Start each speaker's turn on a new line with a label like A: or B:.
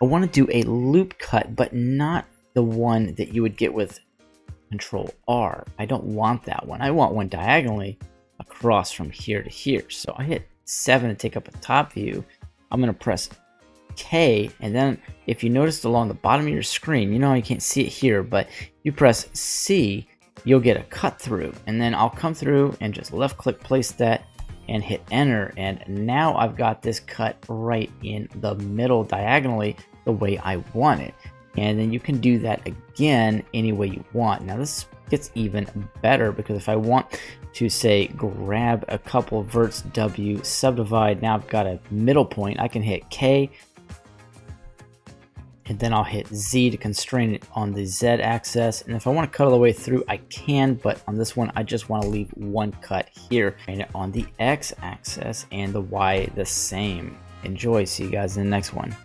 A: I want to do a loop cut, but not the one that you would get with Control R. I don't want that one. I want one diagonally across from here to here. So I hit 7 to take up a top view. I'm going to press K, and then if you noticed along the bottom of your screen, you know you can't see it here, but you press C, you'll get a cut through, and then I'll come through and just left click place that and hit enter, and now I've got this cut right in the middle diagonally the way I want it. And then you can do that again any way you want. Now this gets even better because if I want to say grab a couple verts W, subdivide, now I've got a middle point, I can hit K, and then I'll hit Z to constrain it on the Z axis. And if I want to cut all the way through, I can, but on this one, I just want to leave one cut here and on the X axis and the Y the same. Enjoy. See you guys in the next one.